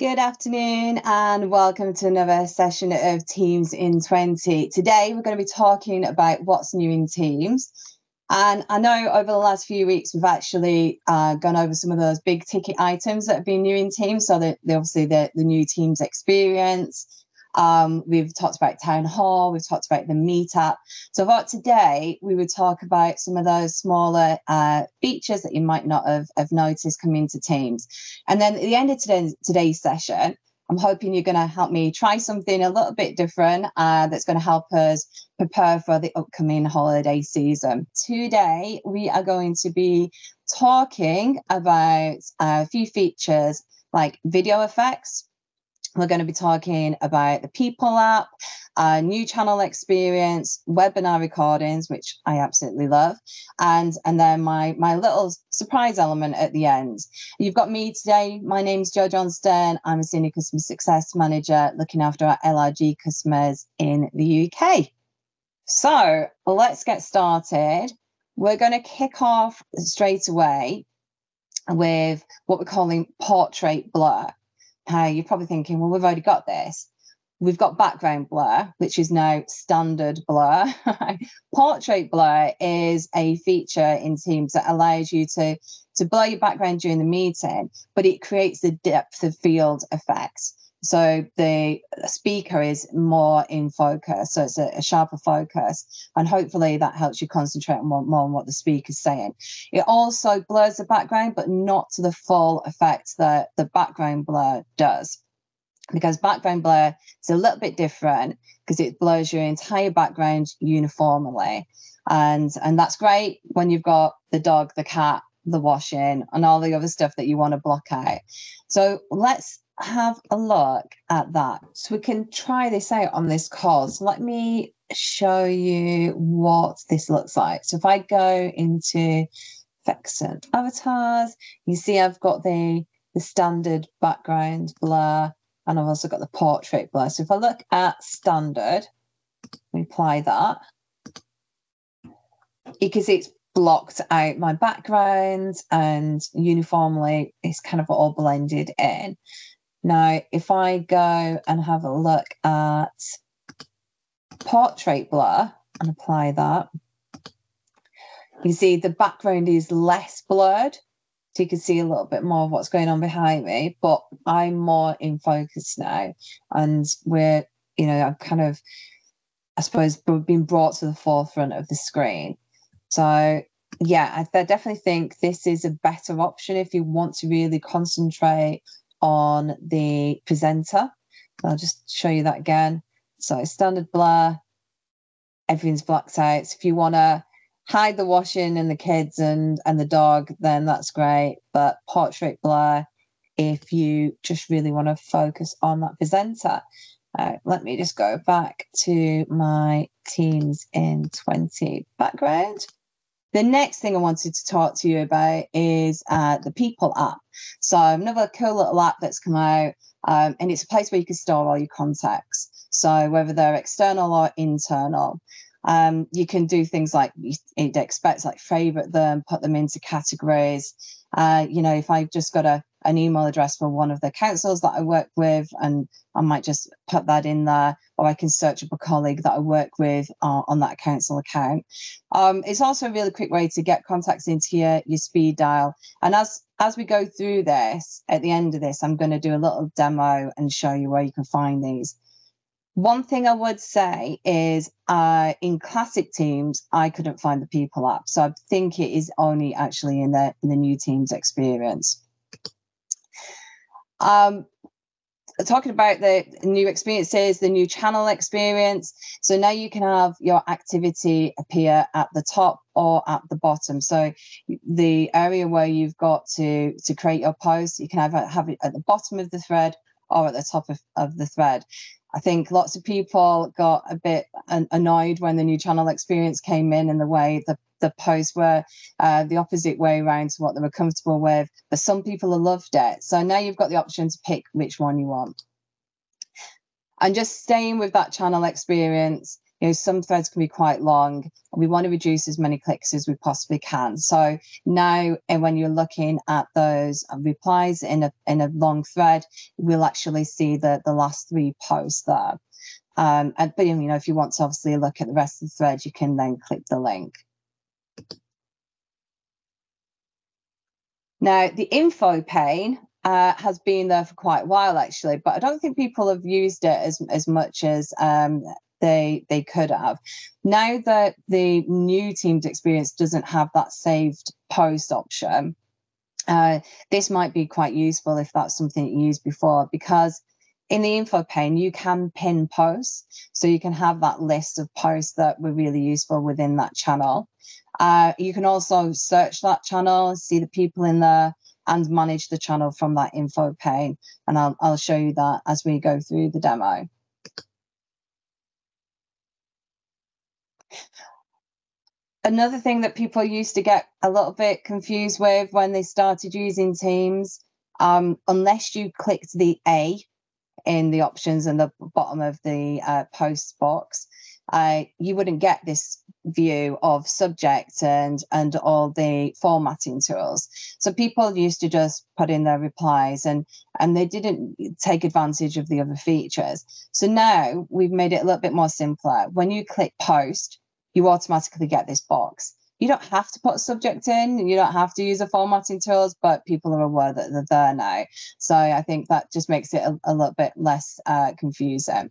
Good afternoon and welcome to another session of Teams in 20. Today we're going to be talking about what's new in Teams. And I know over the last few weeks we've actually uh, gone over some of those big ticket items that have been new in Teams. So the, the obviously the, the new Teams experience, um, we've talked about town hall, we've talked about the meetup. So thought today we would talk about some of those smaller uh, features that you might not have, have noticed come into Teams. And then at the end of today, today's session, I'm hoping you're going to help me try something a little bit different uh, that's going to help us prepare for the upcoming holiday season. Today, we are going to be talking about a few features like video effects, we're going to be talking about the People app, a new channel experience, webinar recordings, which I absolutely love, and and then my my little surprise element at the end. You've got me today. My name's Jo Johnston. I'm a senior customer success manager looking after our LRG customers in the UK. So let's get started. We're going to kick off straight away with what we're calling portrait blur how you're probably thinking, well, we've already got this. We've got background blur, which is now standard blur. Portrait blur is a feature in Teams that allows you to, to blur your background during the meeting, but it creates the depth of field effect. So the speaker is more in focus, so it's a, a sharper focus, and hopefully that helps you concentrate more, more on what the speaker's saying. It also blurs the background, but not to the full effect that the background blur does. Because background blur is a little bit different because it blurs your entire background uniformly. And, and that's great when you've got the dog, the cat, the washing, and all the other stuff that you want to block out. So let's have a look at that. So we can try this out on this cause. Let me show you what this looks like. So if I go into effects and avatars, you see I've got the, the standard background blur and I've also got the portrait blur. So if I look at standard, we apply that, you can see it's blocked out my background and uniformly it's kind of all blended in. Now, if I go and have a look at portrait blur and apply that, you see the background is less blurred. So you can see a little bit more of what's going on behind me, but I'm more in focus now. And we're, you know, I'm kind of, I suppose, being brought to the forefront of the screen. So yeah, I definitely think this is a better option if you want to really concentrate on the presenter. I'll just show you that again. So standard blur, everything's blacked out. So if you want to hide the washing and the kids and and the dog, then that's great. But portrait blur, if you just really want to focus on that presenter. Uh, let me just go back to my Teams in 20 background. The next thing I wanted to talk to you about is uh, the People app. So another cool little app that's come out, um, and it's a place where you can store all your contacts. So whether they're external or internal, um, you can do things like you'd expect, like favorite them, put them into categories. Uh, you know, if I've just got a an email address for one of the councils that I work with, and I might just put that in there, or I can search up a colleague that I work with uh, on that council account. Um, it's also a really quick way to get contacts into your, your speed dial. And as as we go through this, at the end of this, I'm going to do a little demo and show you where you can find these. One thing I would say is uh, in classic teams, I couldn't find the people app. So I think it is only actually in the, in the new teams experience. Um, talking about the new experiences, the new channel experience. So now you can have your activity appear at the top or at the bottom. So the area where you've got to to create your post, you can either have it at the bottom of the thread or at the top of, of the thread. I think lots of people got a bit annoyed when the new channel experience came in and the way the the posts were uh, the opposite way around to what they were comfortable with. But some people have loved it. So now you've got the option to pick which one you want. And just staying with that channel experience, you know, some threads can be quite long. We want to reduce as many clicks as we possibly can. So now, and when you're looking at those replies in a in a long thread, we'll actually see the the last three posts there. Um, and but you know, if you want to obviously look at the rest of the thread, you can then click the link. Now, the info pane uh, has been there for quite a while actually, but I don't think people have used it as as much as um, they they could have. Now that the new Teams experience doesn't have that saved post option, uh, this might be quite useful if that's something you used before because in the info pane you can pin posts so you can have that list of posts that were really useful within that channel uh, you can also search that channel see the people in there and manage the channel from that info pane. And I'll, I'll show you that as we go through the demo. Another thing that people used to get a little bit confused with when they started using Teams, um, unless you clicked the A in the options in the bottom of the uh, post box, uh, you wouldn't get this view of subject and and all the formatting tools. So people used to just put in their replies and and they didn't take advantage of the other features. So now we've made it a little bit more simpler. When you click post you automatically get this box. You don't have to put a subject in you don't have to use the formatting tools but people are aware that they're there now. So i think that just makes it a, a little bit less uh, confusing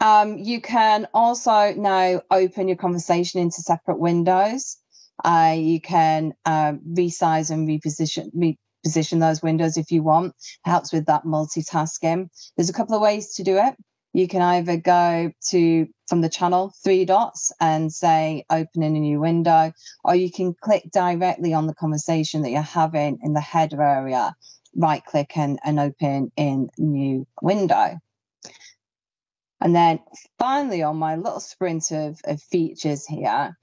um, you can also now open your conversation into separate windows. Uh, you can um, resize and reposition reposition those windows if you want. Helps with that multitasking. There's a couple of ways to do it. You can either go to from the channel three dots and say open in a new window, or you can click directly on the conversation that you're having in the header area, right click and, and open in new window. And then finally on my little sprint of, of features here,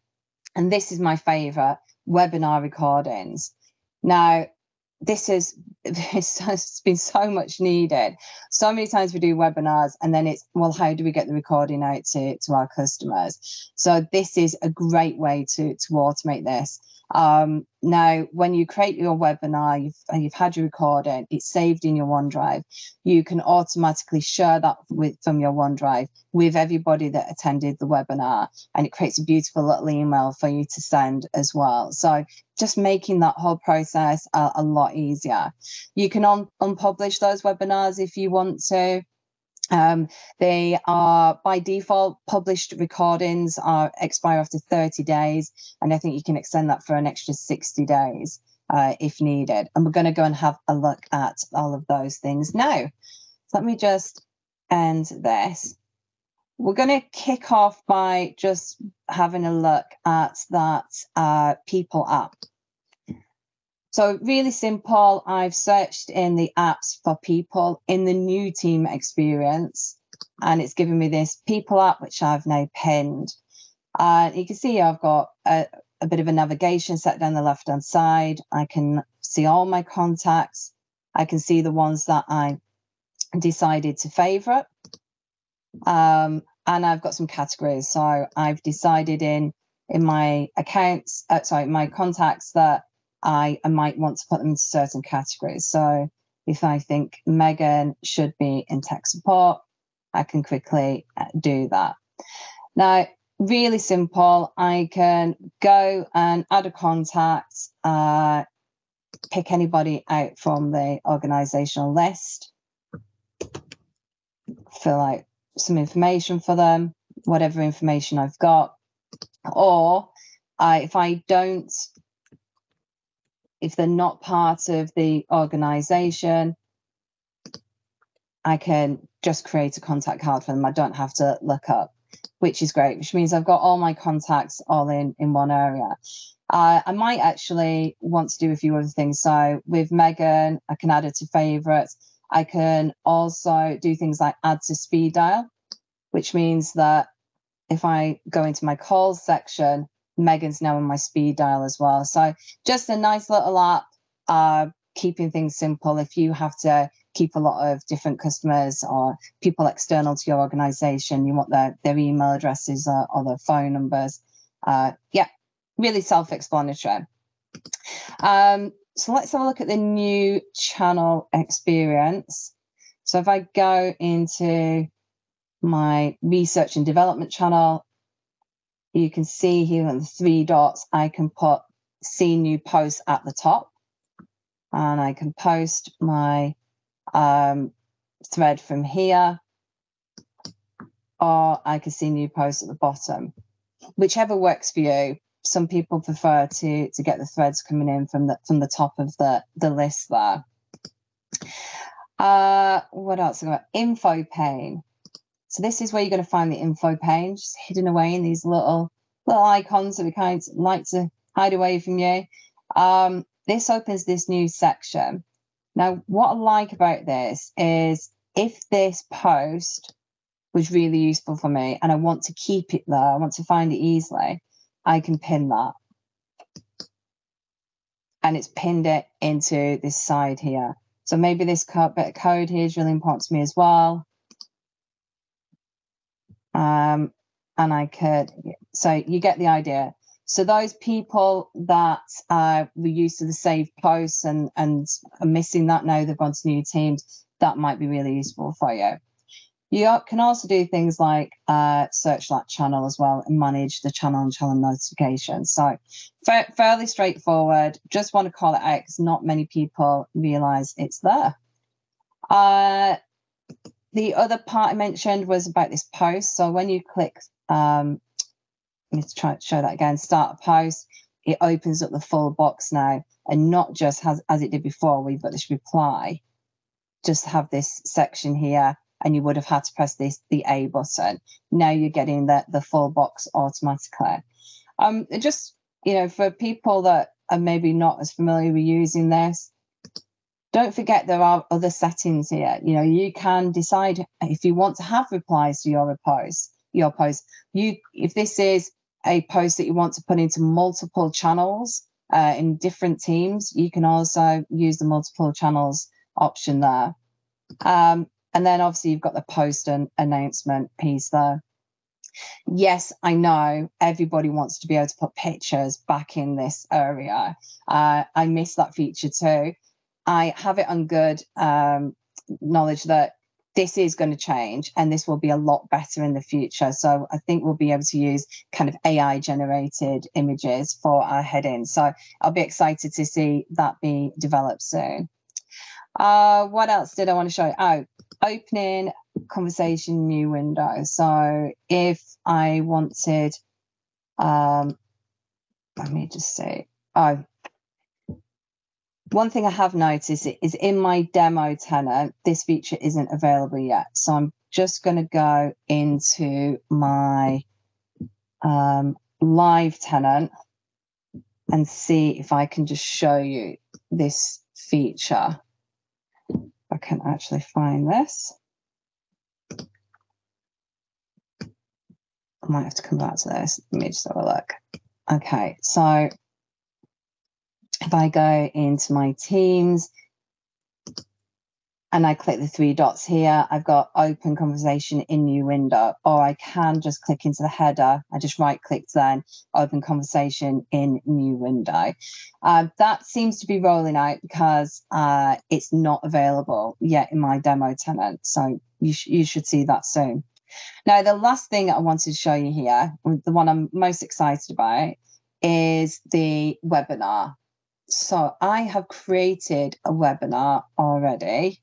and this is my favorite, webinar recordings. Now, this is this has been so much needed. So many times we do webinars and then it's well, how do we get the recording out to, to our customers? So this is a great way to, to automate this. Um, now, when you create your webinar, you've, you've had your recording, it's saved in your OneDrive. You can automatically share that with from your OneDrive with everybody that attended the webinar, and it creates a beautiful little email for you to send as well. So just making that whole process a, a lot easier. You can un- unpublish those webinars if you want to. Um, they are by default published recordings are expire after 30 days, and I think you can extend that for an extra 60 days uh, if needed. And we're going to go and have a look at all of those things now. Let me just end this. We're going to kick off by just having a look at that uh, people app. So really simple. I've searched in the apps for people in the new team experience, and it's given me this people app, which I've now pinned. Uh, you can see I've got a, a bit of a navigation set down the left hand side. I can see all my contacts. I can see the ones that I decided to favorite. Um, and I've got some categories. So I've decided in in my accounts, uh, sorry, my contacts that I, I might want to put them into certain categories. So if I think Megan should be in tech support, I can quickly uh, do that. Now, really simple. I can go and add a contact, uh, pick anybody out from the organizational list, fill out some information for them, whatever information I've got. Or I, if I don't if they're not part of the organization, I can just create a contact card for them. I don't have to look up, which is great, which means I've got all my contacts all in, in one area. Uh, I might actually want to do a few other things. So with Megan, I can add her to favorites. I can also do things like add to speed dial, which means that if I go into my calls section, Megan's now on my speed dial as well. So just a nice little app, uh, keeping things simple. If you have to keep a lot of different customers or people external to your organization. You want their, their email addresses or, or their phone numbers. Uh, yeah, really self-explanatory. Um, so let's have a look at the new channel experience. So if I go into my research and development channel, you can see here on the three dots, I can put see new posts at the top and I can post my um, thread from here or I can see new posts at the bottom, whichever works for you some people prefer to to get the threads coming in from the from the top of the the list there. Uh, what else? Info pane. So this is where you're going to find the info page just hidden away in these little little icons that we kind of like to hide away from you. Um, this opens this new section. Now, what I like about this is if this post was really useful for me and I want to keep it there, I want to find it easily, I can pin that. And it's pinned it into this side here. So maybe this bit of code here is really important to me as well. Um, and I could, so you get the idea. So those people that uh, were used to the save posts and, and are missing that now they've gone to new teams, that might be really useful for you. You can also do things like uh, search that channel as well and manage the channel and channel notifications. So fa- fairly straightforward. Just want to call it out because not many people realize it's there. Uh, the other part I mentioned was about this post. So when you click, um, let's try to show that again, start a post, it opens up the full box now and not just has, as it did before, we've got this reply, just have this section here and you would have had to press this the A button. Now you're getting the, the full box automatically. Um, just, you know, for people that are maybe not as familiar with using this, don't forget there are other settings here. You know, you can decide if you want to have replies to your post, your post. You if this is a post that you want to put into multiple channels uh, in different teams, you can also use the multiple channels option there. Um, and then obviously you've got the post and announcement piece there. Yes, I know everybody wants to be able to put pictures back in this area. Uh, I miss that feature too. I have it on good um, knowledge that this is going to change and this will be a lot better in the future. So I think we'll be able to use kind of AI generated images for our heading. So I'll be excited to see that be developed soon. Uh, what else did I want to show? you? Oh, opening conversation new window. So if I wanted, um, let me just say, oh, one thing I have noticed is in my demo tenant, this feature isn't available yet. So I'm just going to go into my um, live tenant and see if I can just show you this feature. I can actually find this. I might have to come back to this. Let me just have a look. Okay, so if I go into my teams and I click the three dots here, I've got open conversation in new window, or I can just click into the header. I just right click then open conversation in new window. Uh, that seems to be rolling out because uh, it's not available yet in my demo tenant. So you, sh you should see that soon. Now, the last thing I wanted to show you here, the one I'm most excited about, is the webinar so I have created a webinar already.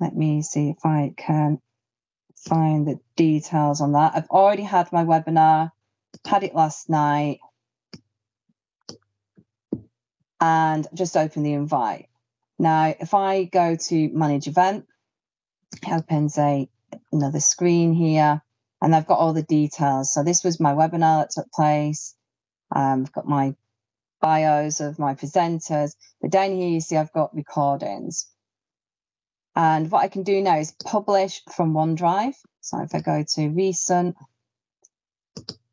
Let me see if I can find the details on that. I've already had my webinar, had it last night, and just open the invite. Now, if I go to manage event, it opens a another screen here, and I've got all the details. So this was my webinar that took place. Um, I've got my bios of my presenters. But down here, you see I've got recordings. And what I can do now is publish from OneDrive. So if I go to recent,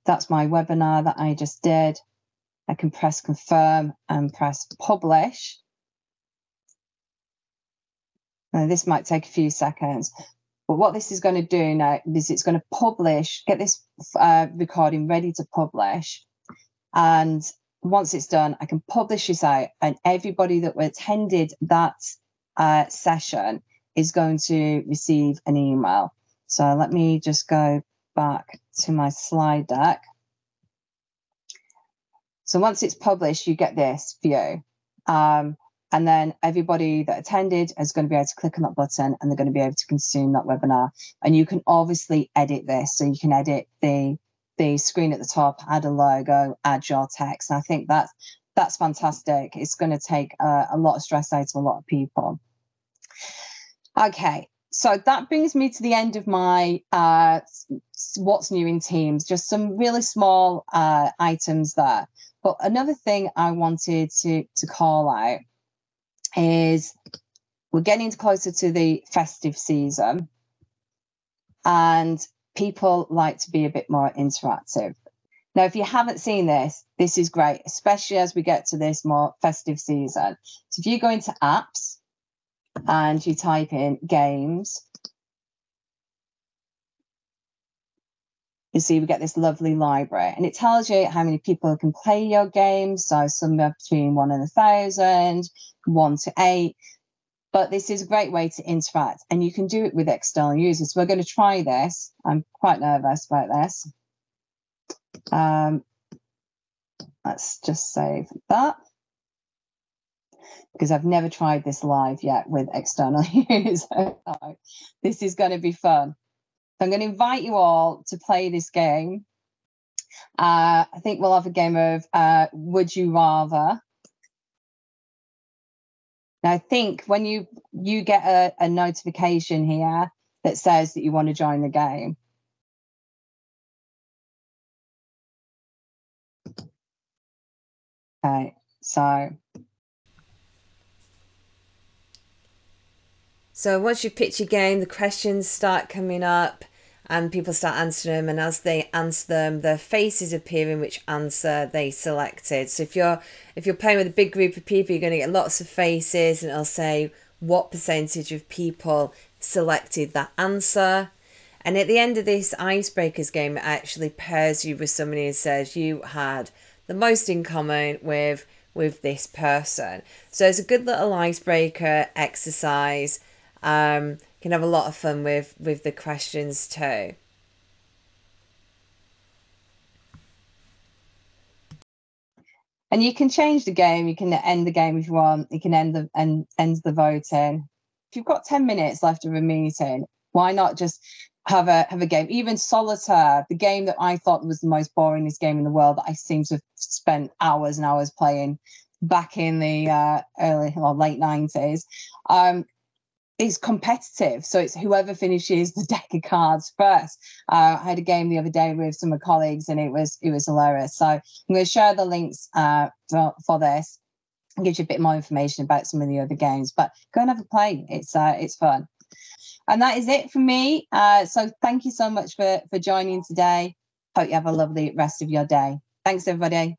that's my webinar that I just did. I can press confirm and press publish. Now, this might take a few seconds, but what this is going to do now is it's going to publish, get this uh, recording ready to publish. And once it's done, I can publish this out, and everybody that attended that uh, session is going to receive an email. So let me just go back to my slide deck. So once it's published, you get this view. Um, and then everybody that attended is going to be able to click on that button and they're going to be able to consume that webinar. And you can obviously edit this. So you can edit the the screen at the top, add a logo, add your text. And I think that's that's fantastic. It's going to take uh, a lot of stress out of a lot of people. Okay, so that brings me to the end of my uh, what's new in Teams. Just some really small uh, items there. But another thing I wanted to to call out is we're getting closer to the festive season, and people like to be a bit more interactive. Now, if you haven't seen this, this is great, especially as we get to this more festive season. So if you go into apps and you type in games, you see we get this lovely library and it tells you how many people can play your games. So somewhere between one and a thousand, one to eight. But this is a great way to interact and you can do it with external users. We're going to try this. I'm quite nervous about this. Um, let's just save that because I've never tried this live yet with external users. this is going to be fun. So I'm going to invite you all to play this game. Uh, I think we'll have a game of uh, Would You Rather. Now, I think when you you get a, a notification here that says that you want to join the game. Okay, so. So once you've picked your game, the questions start coming up and people start answering them and as they answer them the faces appear in which answer they selected. So if you're if you're playing with a big group of people you're going to get lots of faces and it'll say what percentage of people selected that answer. And at the end of this icebreakers game it actually pairs you with somebody and says you had the most in common with with this person. So it's a good little icebreaker exercise. Um, can have a lot of fun with with the questions too. And you can change the game. You can end the game if you want. You can end the end end the voting. If you've got ten minutes left of a meeting, why not just have a have a game? Even solitaire, the game that I thought was the most boringest game in the world, that I seem to have spent hours and hours playing back in the uh, early or late nineties. Um, is competitive. So it's whoever finishes the deck of cards first. Uh, I had a game the other day with some of my colleagues, and it was it was hilarious. So I'm going to share the links uh, for, for this. and gives you a bit more information about some of the other games. But go and have a play. It's uh, it's fun. And that is it for me. Uh, so thank you so much for for joining today. Hope you have a lovely rest of your day. Thanks, everybody.